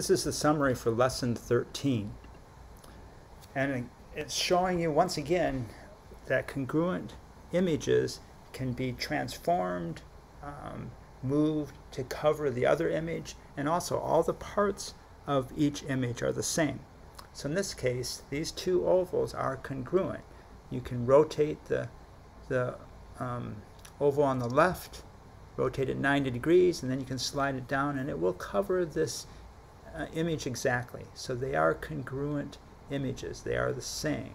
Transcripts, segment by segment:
This is the summary for lesson 13. And it's showing you once again that congruent images can be transformed, um, moved to cover the other image, and also all the parts of each image are the same. So in this case, these two ovals are congruent. You can rotate the, the um, oval on the left, rotate it 90 degrees, and then you can slide it down, and it will cover this uh, image exactly. So they are congruent images. They are the same.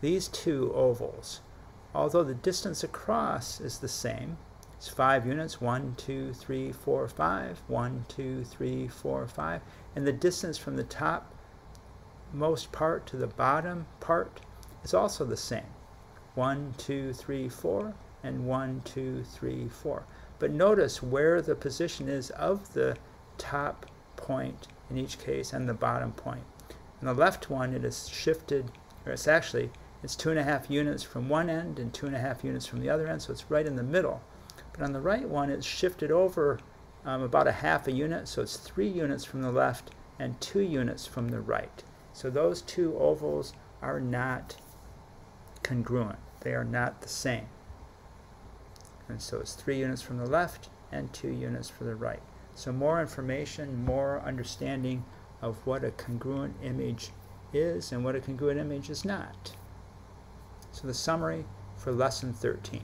These two ovals, although the distance across is the same, it's five units, one, two, three, four, five, one, two, three, four, five, and the distance from the top most part to the bottom part is also the same. One, two, three, four, and one, two, three, four. But notice where the position is of the top point in each case and the bottom point. In the left one, it is shifted, or it's actually, it's two and a half units from one end and two and a half units from the other end, so it's right in the middle. But on the right one, it's shifted over um, about a half a unit, so it's three units from the left and two units from the right. So those two ovals are not congruent. They are not the same. And so it's three units from the left and two units from the right. So more information, more understanding of what a congruent image is and what a congruent image is not. So the summary for lesson 13.